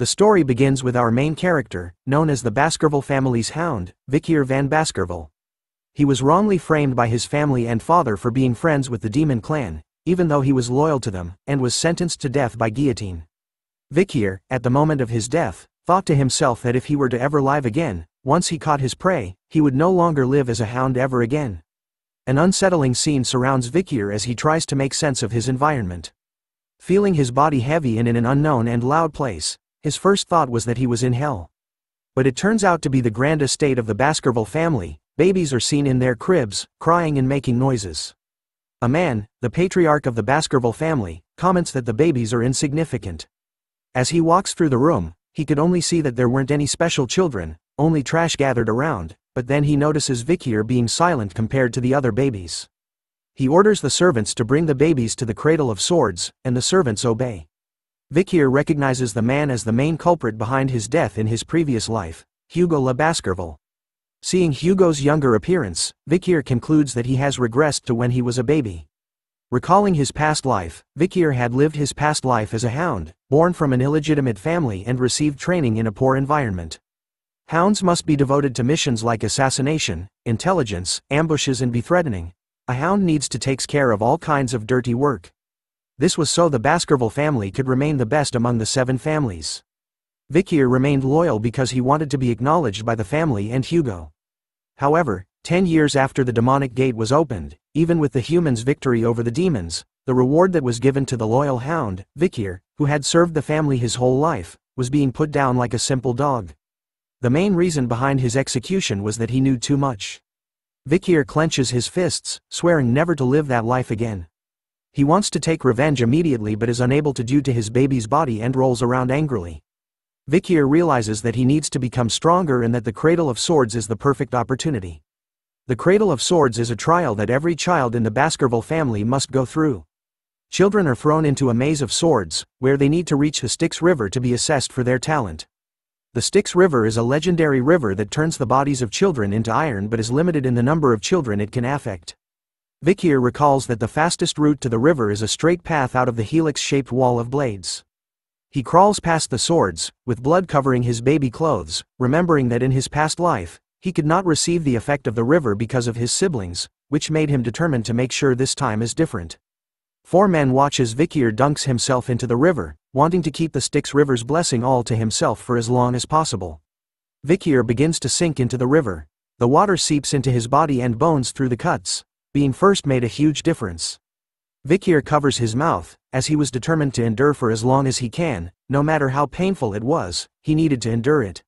The story begins with our main character, known as the Baskerville family's hound, Vikir van Baskerville. He was wrongly framed by his family and father for being friends with the demon clan, even though he was loyal to them, and was sentenced to death by guillotine. Vikir, at the moment of his death, thought to himself that if he were to ever live again, once he caught his prey, he would no longer live as a hound ever again. An unsettling scene surrounds Vikir as he tries to make sense of his environment. Feeling his body heavy and in an unknown and loud place, his first thought was that he was in hell. But it turns out to be the grand estate of the Baskerville family, babies are seen in their cribs, crying and making noises. A man, the patriarch of the Baskerville family, comments that the babies are insignificant. As he walks through the room, he could only see that there weren't any special children, only trash gathered around, but then he notices Vikir being silent compared to the other babies. He orders the servants to bring the babies to the cradle of swords, and the servants obey. Vikir recognizes the man as the main culprit behind his death in his previous life, Hugo Le Baskerville. Seeing Hugo's younger appearance, Vikir concludes that he has regressed to when he was a baby. Recalling his past life, Vikir had lived his past life as a hound, born from an illegitimate family and received training in a poor environment. Hounds must be devoted to missions like assassination, intelligence, ambushes and bethreatening. A hound needs to take care of all kinds of dirty work. This was so the Baskerville family could remain the best among the seven families. Vikir remained loyal because he wanted to be acknowledged by the family and Hugo. However, ten years after the demonic gate was opened, even with the humans' victory over the demons, the reward that was given to the loyal hound, Vikir, who had served the family his whole life, was being put down like a simple dog. The main reason behind his execution was that he knew too much. Vikir clenches his fists, swearing never to live that life again. He wants to take revenge immediately but is unable to due to his baby's body and rolls around angrily. Vikir realizes that he needs to become stronger and that the Cradle of Swords is the perfect opportunity. The Cradle of Swords is a trial that every child in the Baskerville family must go through. Children are thrown into a maze of swords, where they need to reach the Styx River to be assessed for their talent. The Styx River is a legendary river that turns the bodies of children into iron but is limited in the number of children it can affect. Vikir recalls that the fastest route to the river is a straight path out of the helix-shaped wall of blades. He crawls past the swords, with blood covering his baby clothes, remembering that in his past life, he could not receive the effect of the river because of his siblings, which made him determined to make sure this time is different. Four men watch as Vikir dunks himself into the river, wanting to keep the Styx River's blessing all to himself for as long as possible. Vikir begins to sink into the river. The water seeps into his body and bones through the cuts, being first made a huge difference. Vikir covers his mouth, as he was determined to endure for as long as he can, no matter how painful it was, he needed to endure it.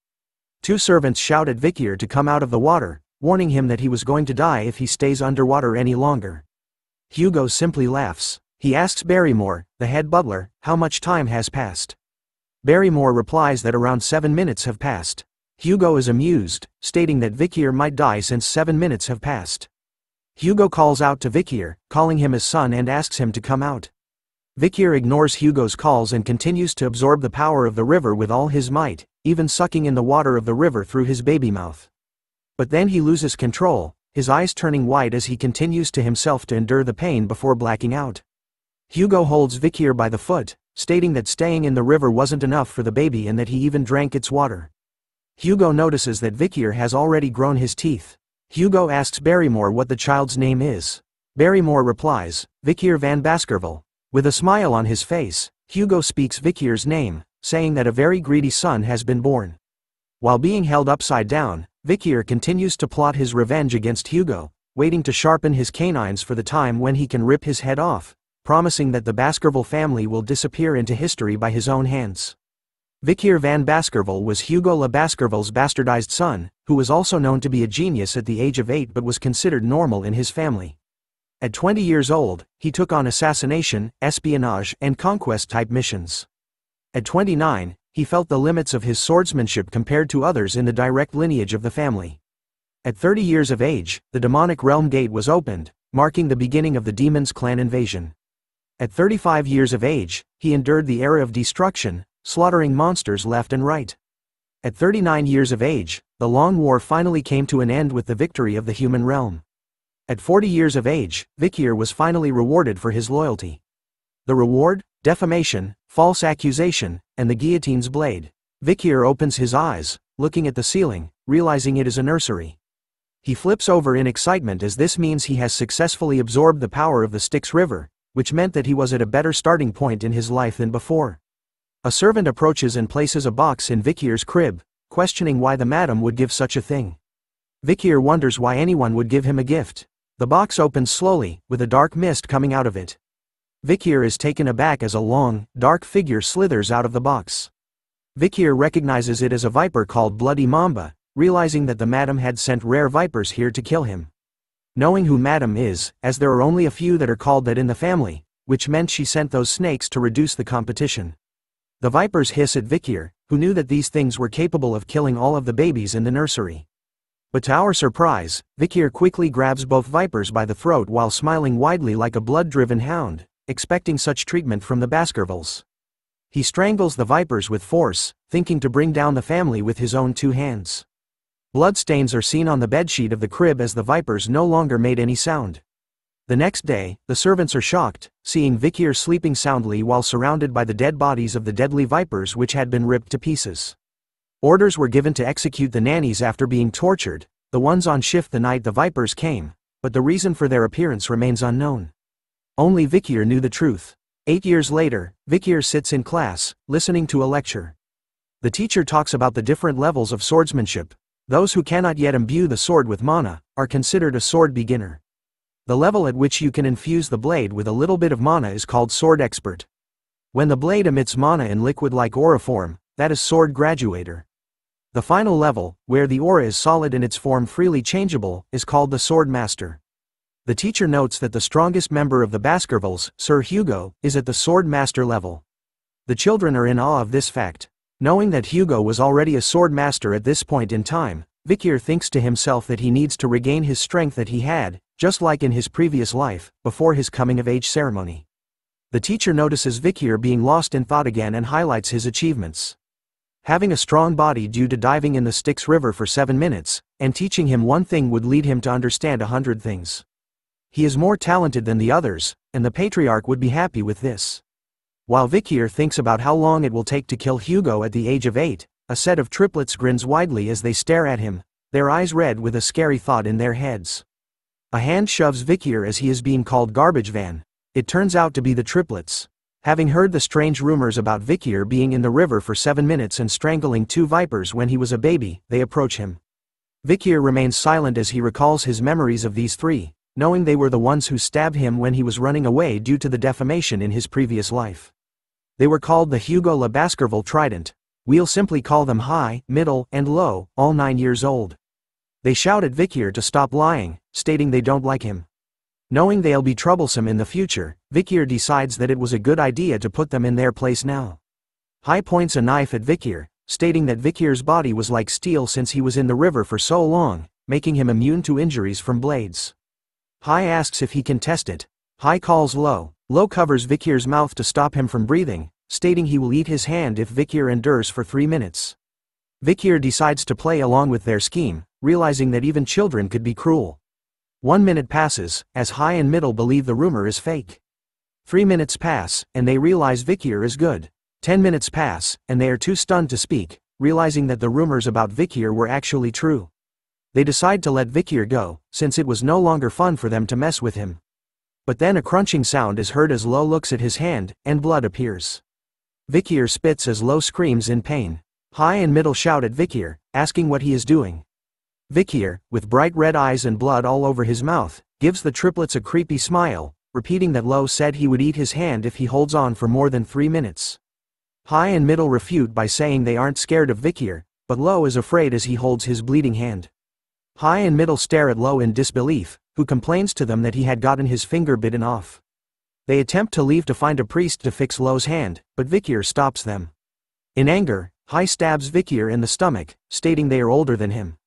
Two servants shout at Vikir to come out of the water, warning him that he was going to die if he stays underwater any longer. Hugo simply laughs. He asks Barrymore, the head butler, how much time has passed. Barrymore replies that around seven minutes have passed. Hugo is amused, stating that Vikir might die since seven minutes have passed. Hugo calls out to Vikir, calling him his son and asks him to come out. Vikir ignores Hugo's calls and continues to absorb the power of the river with all his might, even sucking in the water of the river through his baby mouth. But then he loses control, his eyes turning white as he continues to himself to endure the pain before blacking out. Hugo holds Vikir by the foot, stating that staying in the river wasn't enough for the baby and that he even drank its water. Hugo notices that Vikir has already grown his teeth, Hugo asks Barrymore what the child's name is. Barrymore replies, Vikir van Baskerville. With a smile on his face, Hugo speaks Vikir's name, saying that a very greedy son has been born. While being held upside down, Vikir continues to plot his revenge against Hugo, waiting to sharpen his canines for the time when he can rip his head off, promising that the Baskerville family will disappear into history by his own hands. Vikir van Baskerville was Hugo Le Baskerville's bastardized son, who was also known to be a genius at the age of 8 but was considered normal in his family. At 20 years old, he took on assassination, espionage, and conquest-type missions. At 29, he felt the limits of his swordsmanship compared to others in the direct lineage of the family. At 30 years of age, the demonic realm gate was opened, marking the beginning of the demon's clan invasion. At 35 years of age, he endured the era of destruction, slaughtering monsters left and right. At 39 years of age, the long war finally came to an end with the victory of the human realm. At 40 years of age, Vikir was finally rewarded for his loyalty. The reward? Defamation, false accusation, and the guillotine's blade. Vikir opens his eyes, looking at the ceiling, realizing it is a nursery. He flips over in excitement as this means he has successfully absorbed the power of the Styx River, which meant that he was at a better starting point in his life than before. A servant approaches and places a box in Vikir's crib, questioning why the madam would give such a thing. Vikir wonders why anyone would give him a gift. The box opens slowly, with a dark mist coming out of it. Vikir is taken aback as a long, dark figure slithers out of the box. Vikir recognizes it as a viper called Bloody Mamba, realizing that the madam had sent rare vipers here to kill him. Knowing who madam is, as there are only a few that are called that in the family, which meant she sent those snakes to reduce the competition. The vipers hiss at Vikir, who knew that these things were capable of killing all of the babies in the nursery. But to our surprise, Vikir quickly grabs both vipers by the throat while smiling widely like a blood-driven hound, expecting such treatment from the Baskervilles. He strangles the vipers with force, thinking to bring down the family with his own two hands. Bloodstains are seen on the bedsheet of the crib as the vipers no longer made any sound. The next day, the servants are shocked, seeing Vikir sleeping soundly while surrounded by the dead bodies of the deadly vipers which had been ripped to pieces. Orders were given to execute the nannies after being tortured, the ones on shift the night the vipers came, but the reason for their appearance remains unknown. Only Vikir knew the truth. Eight years later, Vikir sits in class, listening to a lecture. The teacher talks about the different levels of swordsmanship. Those who cannot yet imbue the sword with mana are considered a sword beginner. The level at which you can infuse the blade with a little bit of mana is called sword expert. When the blade emits mana in liquid like aura form, that is sword graduator. The final level, where the aura is solid in its form freely changeable, is called the sword master. The teacher notes that the strongest member of the Baskervilles, Sir Hugo, is at the sword master level. The children are in awe of this fact. Knowing that Hugo was already a sword master at this point in time, Vikir thinks to himself that he needs to regain his strength that he had, just like in his previous life, before his coming of age ceremony. The teacher notices Vikir being lost in thought again and highlights his achievements. Having a strong body due to diving in the Styx River for seven minutes, and teaching him one thing would lead him to understand a hundred things. He is more talented than the others, and the patriarch would be happy with this. While Vikir thinks about how long it will take to kill Hugo at the age of eight, a set of triplets grins widely as they stare at him, their eyes red with a scary thought in their heads. A hand shoves Vikir as he is being called garbage van. It turns out to be the triplets. Having heard the strange rumors about Vikir being in the river for seven minutes and strangling two vipers when he was a baby, they approach him. Vikir remains silent as he recalls his memories of these three, knowing they were the ones who stabbed him when he was running away due to the defamation in his previous life. They were called the Hugo Le Baskerville Trident. We'll simply call them high, middle, and low, all nine years old. They shout at Vikir to stop lying, stating they don't like him. Knowing they'll be troublesome in the future, Vikir decides that it was a good idea to put them in their place now. High points a knife at Vikir, stating that Vikir's body was like steel since he was in the river for so long, making him immune to injuries from blades. High asks if he can test it. High calls Low. Low covers Vikir's mouth to stop him from breathing, stating he will eat his hand if Vikir endures for three minutes. Vikir decides to play along with their scheme, realizing that even children could be cruel. One minute passes, as High and Middle believe the rumor is fake. Three minutes pass, and they realize Vikir is good. Ten minutes pass, and they are too stunned to speak, realizing that the rumors about Vikir were actually true. They decide to let Vikir go, since it was no longer fun for them to mess with him. But then a crunching sound is heard as Low looks at his hand, and blood appears. Vikir spits as Low screams in pain. High and middle shout at Vikir, asking what he is doing. Vikir, with bright red eyes and blood all over his mouth, gives the triplets a creepy smile, repeating that Low said he would eat his hand if he holds on for more than three minutes. High and middle refute by saying they aren't scared of Vikir, but Low is afraid as he holds his bleeding hand. High and middle stare at Low in disbelief, who complains to them that he had gotten his finger bitten off. They attempt to leave to find a priest to fix Low's hand, but Vikir stops them. In anger, High stabs Vikir in the stomach, stating they are older than him.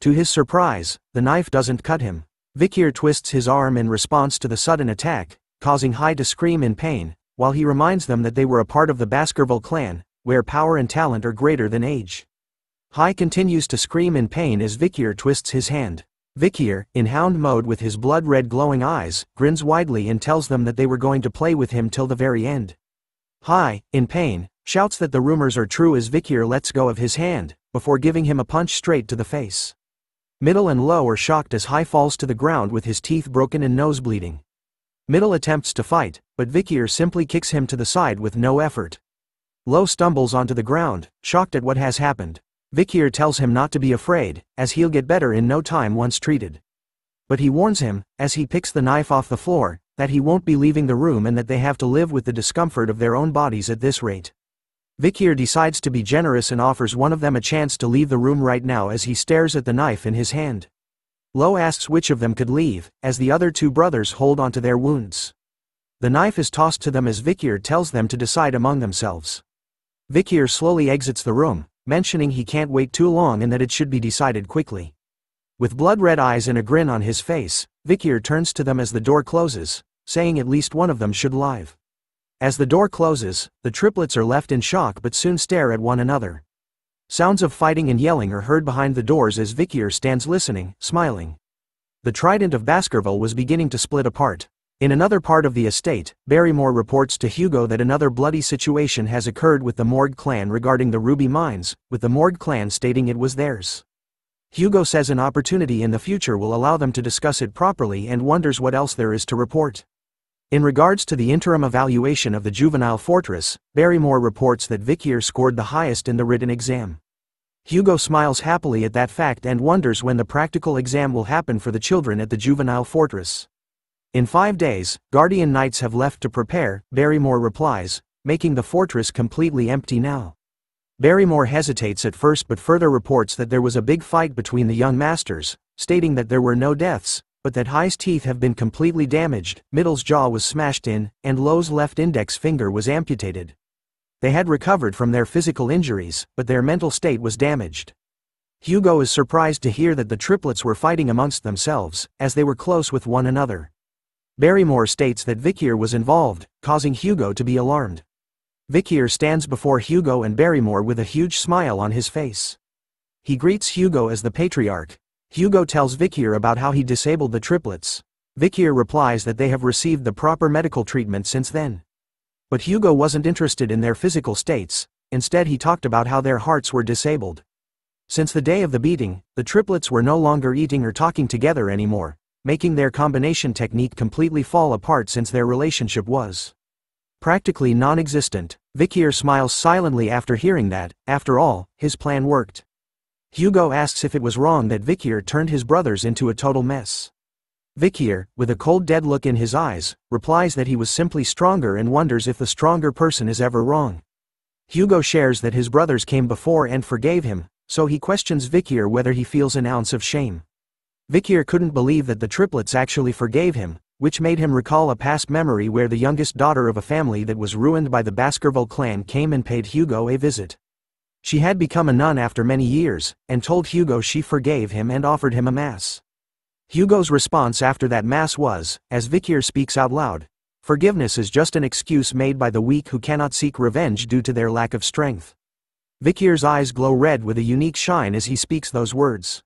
To his surprise, the knife doesn't cut him. Vikir twists his arm in response to the sudden attack, causing High to scream in pain, while he reminds them that they were a part of the Baskerville clan, where power and talent are greater than age. High continues to scream in pain as Vikir twists his hand. Vikir, in hound mode with his blood-red glowing eyes, grins widely and tells them that they were going to play with him till the very end. High, in pain, shouts that the rumors are true as Vikir lets go of his hand, before giving him a punch straight to the face. Middle and Low are shocked as High falls to the ground with his teeth broken and nose bleeding. Middle attempts to fight, but Vikir simply kicks him to the side with no effort. Low stumbles onto the ground, shocked at what has happened. Vikir tells him not to be afraid, as he'll get better in no time once treated. But he warns him, as he picks the knife off the floor, that he won't be leaving the room and that they have to live with the discomfort of their own bodies at this rate. Vikir decides to be generous and offers one of them a chance to leave the room right now as he stares at the knife in his hand. Low asks which of them could leave, as the other two brothers hold onto their wounds. The knife is tossed to them as Vikir tells them to decide among themselves. Vikir slowly exits the room, mentioning he can't wait too long and that it should be decided quickly. With blood-red eyes and a grin on his face, Vikir turns to them as the door closes, saying at least one of them should live. As the door closes, the triplets are left in shock but soon stare at one another. Sounds of fighting and yelling are heard behind the doors as Vikir stands listening, smiling. The trident of Baskerville was beginning to split apart. In another part of the estate, Barrymore reports to Hugo that another bloody situation has occurred with the Morgue clan regarding the Ruby Mines, with the Morgue clan stating it was theirs. Hugo says an opportunity in the future will allow them to discuss it properly and wonders what else there is to report. In regards to the interim evaluation of the juvenile fortress, Barrymore reports that Vikir scored the highest in the written exam. Hugo smiles happily at that fact and wonders when the practical exam will happen for the children at the juvenile fortress. In five days, Guardian Knights have left to prepare, Barrymore replies, making the fortress completely empty now. Barrymore hesitates at first but further reports that there was a big fight between the young masters, stating that there were no deaths, but that High's teeth have been completely damaged, Middle's jaw was smashed in, and Low's left index finger was amputated. They had recovered from their physical injuries, but their mental state was damaged. Hugo is surprised to hear that the triplets were fighting amongst themselves, as they were close with one another. Barrymore states that Vikir was involved, causing Hugo to be alarmed. Vikir stands before Hugo and Barrymore with a huge smile on his face. He greets Hugo as the patriarch, Hugo tells Vikir about how he disabled the triplets. Vikir replies that they have received the proper medical treatment since then. But Hugo wasn't interested in their physical states, instead he talked about how their hearts were disabled. Since the day of the beating, the triplets were no longer eating or talking together anymore, making their combination technique completely fall apart since their relationship was practically non-existent. Vikir smiles silently after hearing that, after all, his plan worked. Hugo asks if it was wrong that Vikir turned his brothers into a total mess. Vikir, with a cold dead look in his eyes, replies that he was simply stronger and wonders if the stronger person is ever wrong. Hugo shares that his brothers came before and forgave him, so he questions Vikir whether he feels an ounce of shame. Vikir couldn't believe that the triplets actually forgave him, which made him recall a past memory where the youngest daughter of a family that was ruined by the Baskerville clan came and paid Hugo a visit. She had become a nun after many years, and told Hugo she forgave him and offered him a mass. Hugo's response after that mass was, as Vikir speaks out loud, forgiveness is just an excuse made by the weak who cannot seek revenge due to their lack of strength. Vikir's eyes glow red with a unique shine as he speaks those words.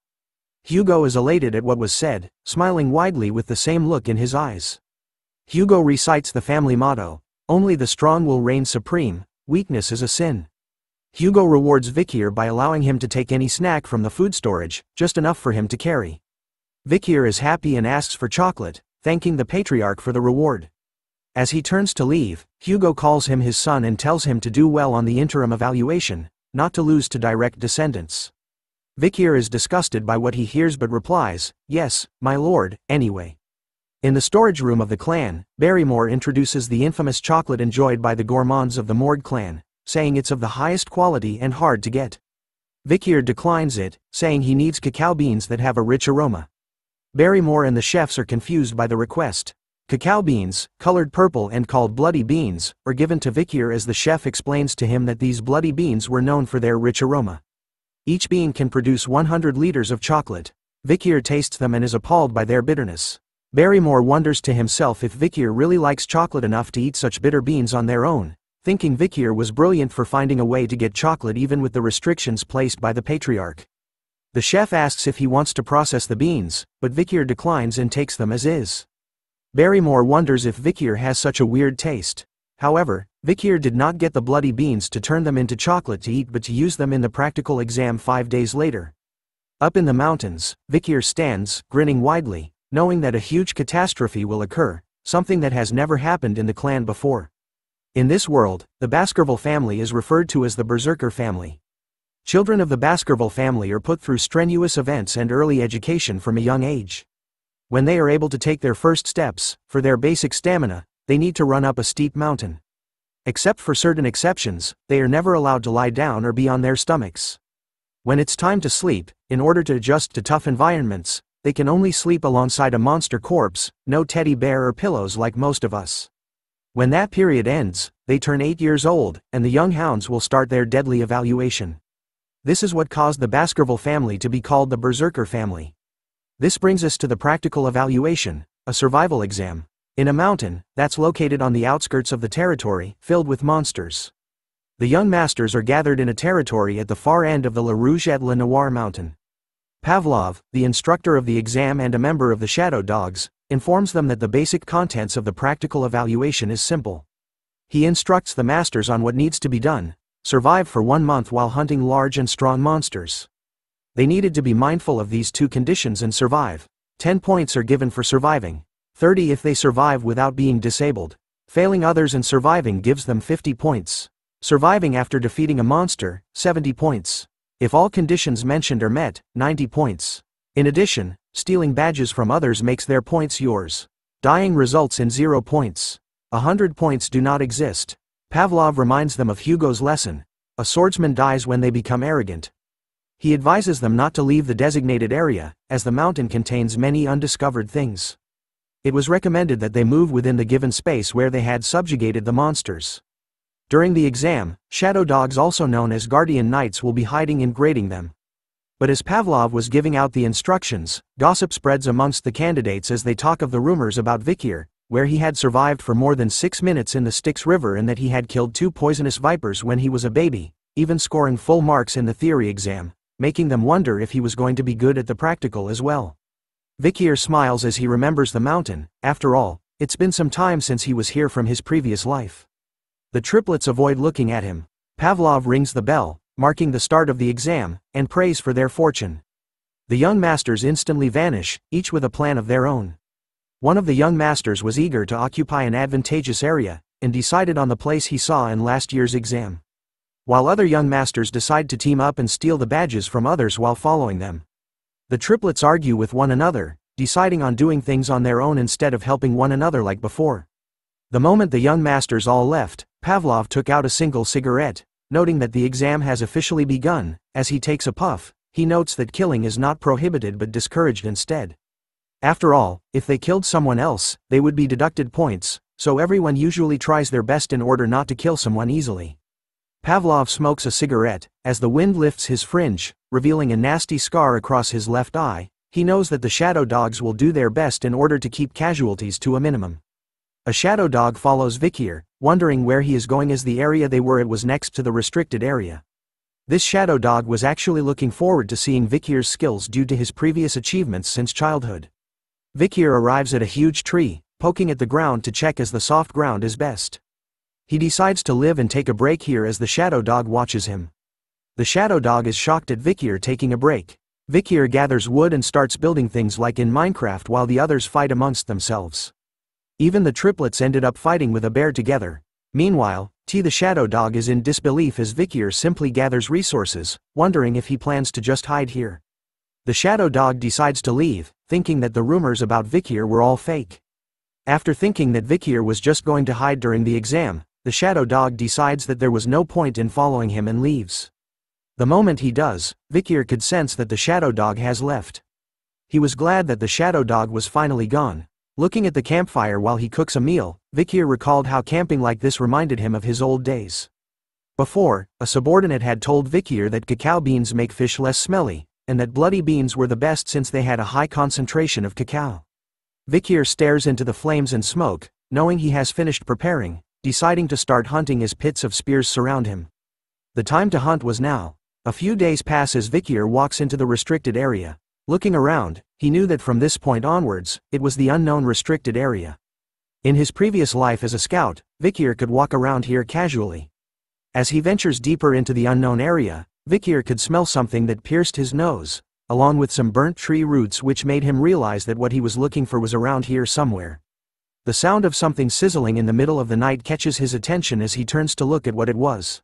Hugo is elated at what was said, smiling widely with the same look in his eyes. Hugo recites the family motto, only the strong will reign supreme, weakness is a sin. Hugo rewards Vikir by allowing him to take any snack from the food storage, just enough for him to carry. Vikir is happy and asks for chocolate, thanking the patriarch for the reward. As he turns to leave, Hugo calls him his son and tells him to do well on the interim evaluation, not to lose to direct descendants. Vikir is disgusted by what he hears but replies, Yes, my lord, anyway. In the storage room of the clan, Barrymore introduces the infamous chocolate enjoyed by the gourmands of the Morgue clan, saying it's of the highest quality and hard to get. Vikir declines it, saying he needs cacao beans that have a rich aroma. Barrymore and the chefs are confused by the request. Cacao beans, colored purple and called bloody beans, are given to Vikir as the chef explains to him that these bloody beans were known for their rich aroma. Each bean can produce 100 liters of chocolate. Vikir tastes them and is appalled by their bitterness. Barrymore wonders to himself if Vikir really likes chocolate enough to eat such bitter beans on their own, thinking Vikir was brilliant for finding a way to get chocolate even with the restrictions placed by the patriarch. The chef asks if he wants to process the beans, but Vikir declines and takes them as is. Barrymore wonders if Vikir has such a weird taste. However, Vikir did not get the bloody beans to turn them into chocolate to eat but to use them in the practical exam five days later. Up in the mountains, Vikir stands, grinning widely, knowing that a huge catastrophe will occur, something that has never happened in the clan before. In this world, the Baskerville family is referred to as the Berserker family. Children of the Baskerville family are put through strenuous events and early education from a young age. When they are able to take their first steps, for their basic stamina, they need to run up a steep mountain. Except for certain exceptions, they are never allowed to lie down or be on their stomachs. When it's time to sleep, in order to adjust to tough environments, they can only sleep alongside a monster corpse, no teddy bear or pillows like most of us. When that period ends, they turn 8 years old, and the young hounds will start their deadly evaluation. This is what caused the Baskerville family to be called the Berserker family. This brings us to the practical evaluation, a survival exam. In a mountain, that's located on the outskirts of the territory, filled with monsters. The young masters are gathered in a territory at the far end of the La Rouge et La Noire mountain. Pavlov, the instructor of the exam and a member of the Shadow Dogs, informs them that the basic contents of the practical evaluation is simple. He instructs the masters on what needs to be done survive for one month while hunting large and strong monsters. They needed to be mindful of these two conditions and survive. 10 points are given for surviving. 30 if they survive without being disabled. Failing others and surviving gives them 50 points. Surviving after defeating a monster, 70 points. If all conditions mentioned are met, 90 points. In addition, stealing badges from others makes their points yours. Dying results in 0 points. 100 points do not exist. Pavlov reminds them of Hugo's lesson a swordsman dies when they become arrogant. He advises them not to leave the designated area, as the mountain contains many undiscovered things it was recommended that they move within the given space where they had subjugated the monsters. During the exam, shadow dogs also known as guardian knights will be hiding and grading them. But as Pavlov was giving out the instructions, gossip spreads amongst the candidates as they talk of the rumors about Vikir, where he had survived for more than six minutes in the Styx River and that he had killed two poisonous vipers when he was a baby, even scoring full marks in the theory exam, making them wonder if he was going to be good at the practical as well. Vikir smiles as he remembers the mountain, after all, it's been some time since he was here from his previous life. The triplets avoid looking at him. Pavlov rings the bell, marking the start of the exam, and prays for their fortune. The young masters instantly vanish, each with a plan of their own. One of the young masters was eager to occupy an advantageous area, and decided on the place he saw in last year's exam. While other young masters decide to team up and steal the badges from others while following them. The triplets argue with one another, deciding on doing things on their own instead of helping one another like before. The moment the young masters all left, Pavlov took out a single cigarette, noting that the exam has officially begun. As he takes a puff, he notes that killing is not prohibited but discouraged instead. After all, if they killed someone else, they would be deducted points, so everyone usually tries their best in order not to kill someone easily. Pavlov smokes a cigarette, as the wind lifts his fringe, revealing a nasty scar across his left eye, he knows that the shadow dogs will do their best in order to keep casualties to a minimum. A shadow dog follows Vikir, wondering where he is going as the area they were at was next to the restricted area. This shadow dog was actually looking forward to seeing Vikir's skills due to his previous achievements since childhood. Vikir arrives at a huge tree, poking at the ground to check as the soft ground is best. He decides to live and take a break here as the shadow dog watches him. The shadow dog is shocked at Vikir taking a break. Vikir gathers wood and starts building things like in Minecraft while the others fight amongst themselves. Even the triplets ended up fighting with a bear together. Meanwhile, T the shadow dog is in disbelief as Vikir simply gathers resources, wondering if he plans to just hide here. The shadow dog decides to leave, thinking that the rumors about Vikir were all fake. After thinking that Vikir was just going to hide during the exam, the shadow dog decides that there was no point in following him and leaves. The moment he does, Vikir could sense that the shadow dog has left. He was glad that the shadow dog was finally gone. Looking at the campfire while he cooks a meal, Vikir recalled how camping like this reminded him of his old days. Before, a subordinate had told Vikir that cacao beans make fish less smelly, and that bloody beans were the best since they had a high concentration of cacao. Vikir stares into the flames and smoke, knowing he has finished preparing, deciding to start hunting as pits of spears surround him. The time to hunt was now. A few days pass as Vikir walks into the restricted area. Looking around, he knew that from this point onwards, it was the unknown restricted area. In his previous life as a scout, Vikir could walk around here casually. As he ventures deeper into the unknown area, Vikir could smell something that pierced his nose, along with some burnt tree roots which made him realize that what he was looking for was around here somewhere. The sound of something sizzling in the middle of the night catches his attention as he turns to look at what it was.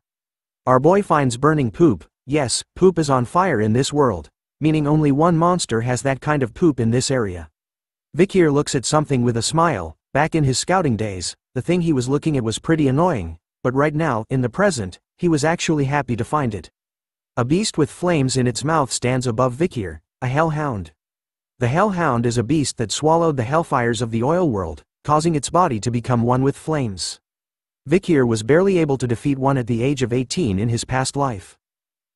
Our boy finds burning poop, yes, poop is on fire in this world, meaning only one monster has that kind of poop in this area. Vikir looks at something with a smile, back in his scouting days, the thing he was looking at was pretty annoying, but right now, in the present, he was actually happy to find it. A beast with flames in its mouth stands above Vikir, a hellhound. The hellhound is a beast that swallowed the hellfires of the oil world, causing its body to become one with flames. Vikir was barely able to defeat one at the age of 18 in his past life.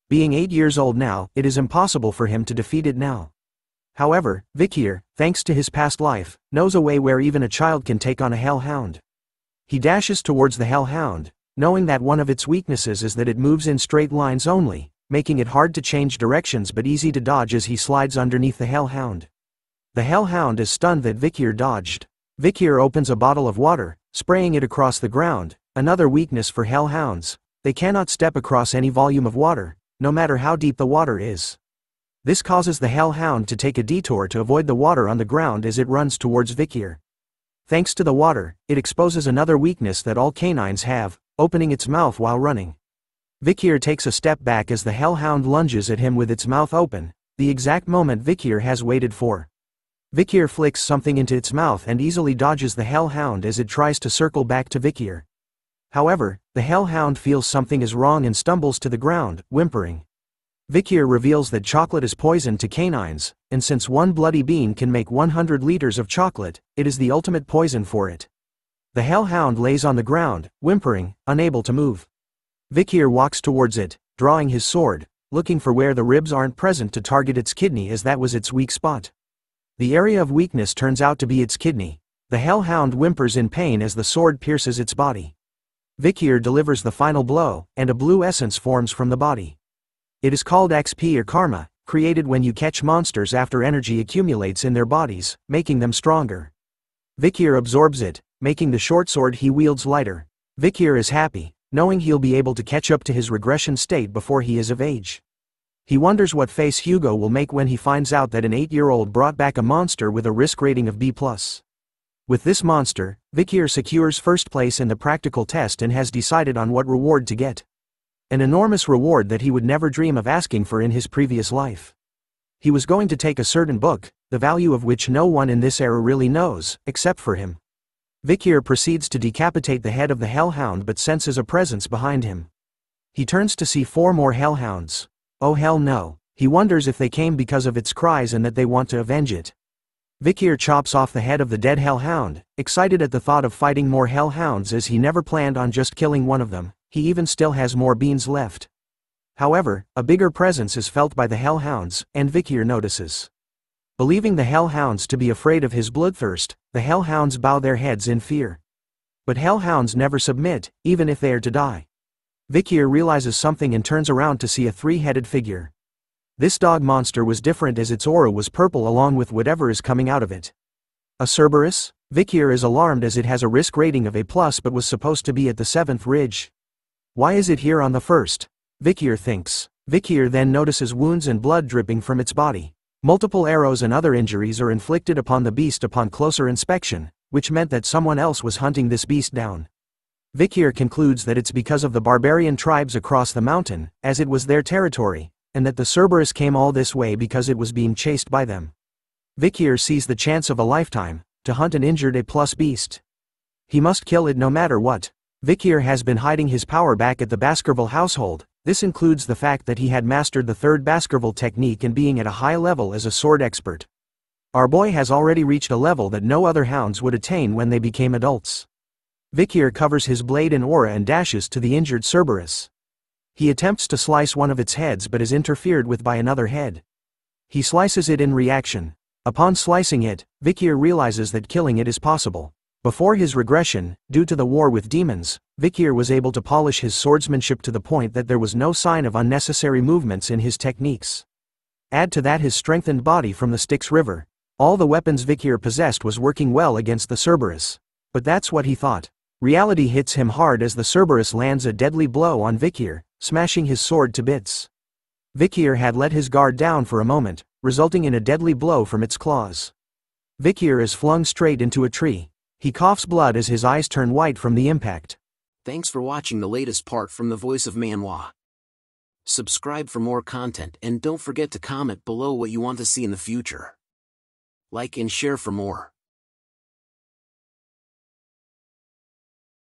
Being 8 years old now, it is impossible for him to defeat it now. However, Vikir, thanks to his past life, knows a way where even a child can take on a hellhound. He dashes towards the hellhound, knowing that one of its weaknesses is that it moves in straight lines only, making it hard to change directions but easy to dodge as he slides underneath the hellhound. The hellhound is stunned that Vikir dodged. Vikir opens a bottle of water, spraying it across the ground, another weakness for hellhounds, they cannot step across any volume of water, no matter how deep the water is. This causes the hellhound to take a detour to avoid the water on the ground as it runs towards Vikir. Thanks to the water, it exposes another weakness that all canines have, opening its mouth while running. Vikir takes a step back as the hellhound lunges at him with its mouth open, the exact moment Vikir has waited for. Vikir flicks something into its mouth and easily dodges the hellhound as it tries to circle back to Vikir. However, the hellhound feels something is wrong and stumbles to the ground, whimpering. Vikir reveals that chocolate is poison to canines, and since one bloody bean can make 100 liters of chocolate, it is the ultimate poison for it. The hellhound lays on the ground, whimpering, unable to move. Vikir walks towards it, drawing his sword, looking for where the ribs aren't present to target its kidney as that was its weak spot. The area of weakness turns out to be its kidney. The hellhound whimpers in pain as the sword pierces its body. Vikir delivers the final blow, and a blue essence forms from the body. It is called XP or karma, created when you catch monsters after energy accumulates in their bodies, making them stronger. Vikir absorbs it, making the short sword he wields lighter. Vikir is happy, knowing he'll be able to catch up to his regression state before he is of age. He wonders what face Hugo will make when he finds out that an 8-year-old brought back a monster with a risk rating of B+. With this monster, Vikir secures first place in the practical test and has decided on what reward to get. An enormous reward that he would never dream of asking for in his previous life. He was going to take a certain book, the value of which no one in this era really knows, except for him. Vikir proceeds to decapitate the head of the hellhound but senses a presence behind him. He turns to see four more hellhounds. Oh hell no, he wonders if they came because of its cries and that they want to avenge it. Vikir chops off the head of the dead hellhound, excited at the thought of fighting more hellhounds as he never planned on just killing one of them, he even still has more beans left. However, a bigger presence is felt by the hellhounds, and Vikir notices. Believing the hellhounds to be afraid of his bloodthirst, the hellhounds bow their heads in fear. But hellhounds never submit, even if they are to die. Vikir realizes something and turns around to see a three-headed figure. This dog monster was different as its aura was purple along with whatever is coming out of it. A Cerberus? Vikir is alarmed as it has a risk rating of A+, but was supposed to be at the 7th ridge. Why is it here on the 1st? Vikir thinks. Vikir then notices wounds and blood dripping from its body. Multiple arrows and other injuries are inflicted upon the beast upon closer inspection, which meant that someone else was hunting this beast down. Vikir concludes that it's because of the barbarian tribes across the mountain, as it was their territory, and that the Cerberus came all this way because it was being chased by them. Vikir sees the chance of a lifetime, to hunt an injured A-plus beast. He must kill it no matter what. Vikir has been hiding his power back at the Baskerville household, this includes the fact that he had mastered the third Baskerville technique and being at a high level as a sword expert. Our boy has already reached a level that no other hounds would attain when they became adults. Vikir covers his blade in aura and dashes to the injured Cerberus. He attempts to slice one of its heads but is interfered with by another head. He slices it in reaction. Upon slicing it, Vikir realizes that killing it is possible. Before his regression, due to the war with demons, Vikir was able to polish his swordsmanship to the point that there was no sign of unnecessary movements in his techniques. Add to that his strengthened body from the Styx River. All the weapons Vikir possessed was working well against the Cerberus. But that's what he thought. Reality hits him hard as the Cerberus lands a deadly blow on Vikir, smashing his sword to bits. Vikir had let his guard down for a moment, resulting in a deadly blow from its claws. Vikir is flung straight into a tree. He coughs blood as his eyes turn white from the impact. Thanks for watching the latest part from the voice of Manhwa. Subscribe for more content and don't forget to comment below what you want to see in the future. Like and share for more.